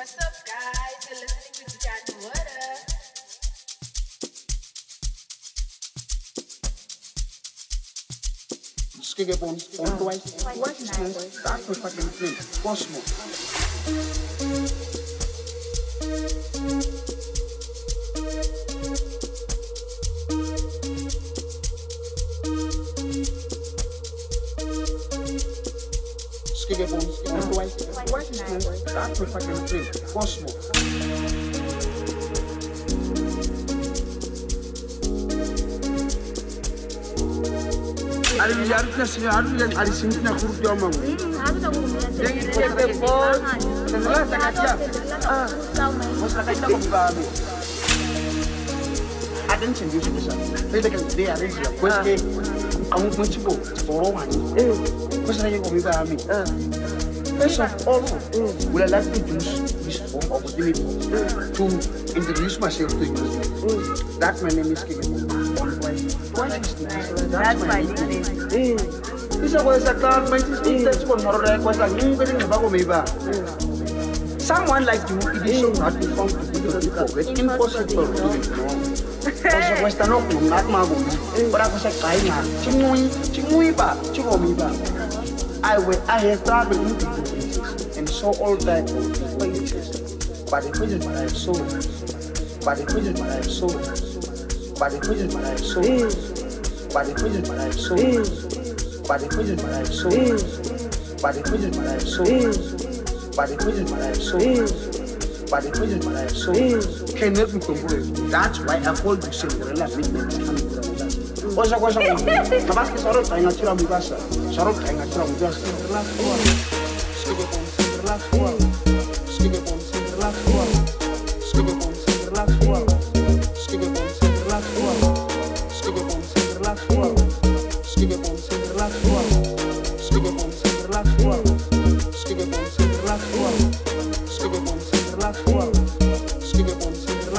What's up, guys? You're listening to Jan Water. Skigga on on twice. Twice is nice. That's the fucking thing. Cosmo. media for his influence, why is it that perfectly played gospel? Ali yarıtna sini alu yang ali sintina kurup diyor mu? Yang itu yang tepol, sebelah sakatya. Ah, masakatya kumbami. Adan sendiri sih bisa. Tapi a dia ada sih. Kau sih, kamu pun cipu, orang mana? question that you come by me. First of all, would I like to use this opportunity to introduce myself to you? That my name is Kevin. That's my name. Isakwesa kan maitis intas meba. Someone like you, it is so hard to find impossible. to ignore. I will, I have traveled into places and saw all that places. But the places that I saw, but the places that I saw, but the places that I saw, but the places that I saw, but the places that I saw, but the places that I but the places I but it wasn't I saw. Mm. Can nothing compare. That's why I called you Cinderella Midnight Candle. What's up, what's up? Tabaski Sarot, I'm not sure I'm with us. Sarot, I'm not sure I'm with us. Cinderella Skip it on Cinderella Squad. Skip it on Cinderella Squad.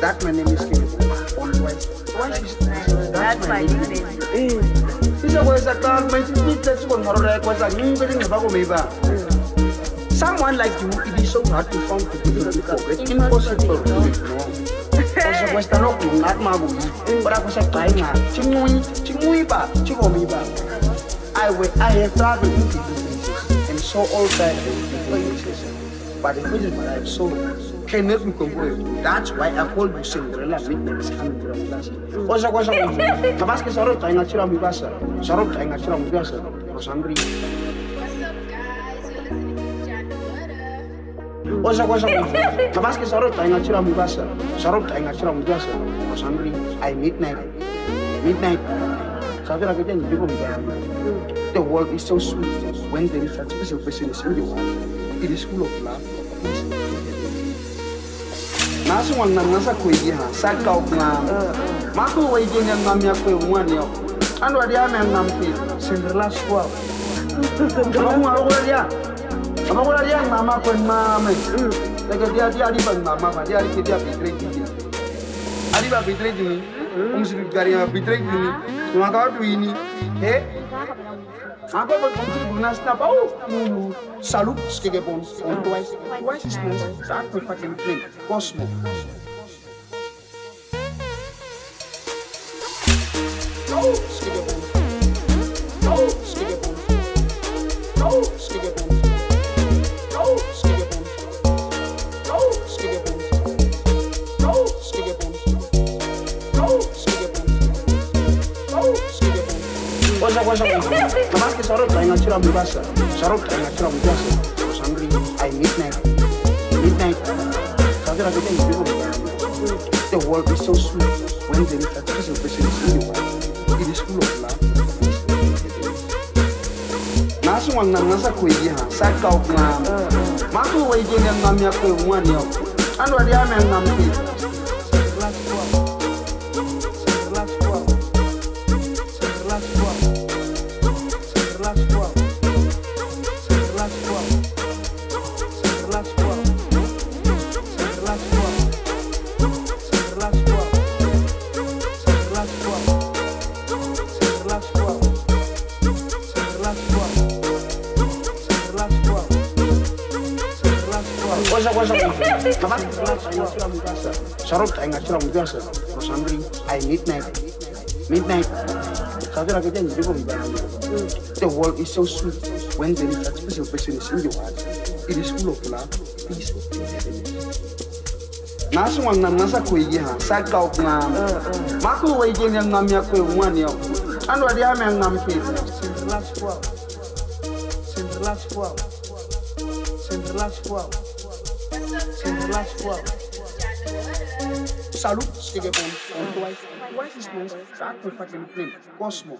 That my name is Kingsley. My Someone like you, it is so hard to find people because impossible to ignore. kwesta nokunqa kumakuyi kodwa kusegxayi I, I have traveled in different places and saw all kinds of places, but the places that I saw that's why I call you Cinderella Midnight Cinderella. Osa What's sababu. Tabaski sarota inachira mbasa. Sarota inachira mbasa. What's Osa kwa sababu. Tabaski sarota inachira mbasa. Sarota inachira mbasa. Rosandri. I midnight. Midnight. The world is so sweet when there is such a person in the world. It is full of love. nasu wannan nasa koyi ha sa kau plan eh, eh, eh. ma ko wai je ngan ngam ya ko wan yo an wa dia men ngam pi sindrela swa kama mu aro dia kama ko dia ngam ma ko ma me daga dia dia di bang mama ba dia dia dia pitre di adi ba pitre hmm. di um sibigari ba ya pitre di Wangadwini, eh? Encore votre petit bonus n'a pas ou salut, ce que bon, on Um, ouais, six mois, ça peut pas qu'il plaît, cosmo. Oh, ce que bon. was away from you. Mi mi. I la The world is so sweet. When there is a piece of presence in the world. It is full of namia esa cosa Jamás a mi casa. شربت عين عشرة من جاسة راس عمري أي The world is so sweet when there is a special person is in your heart. It is full of love, peace, and wang nam nasa kwe ye ha, sa kauk nam. Maku wei jeng yang nam ya kwe wan yo. Anu adi ha mem nam pe. Since the last 12. Since the last 12. Since the last 12 c'est de la foi. Salut, cheguei bom. Quais expões, já que eu faço cosmo.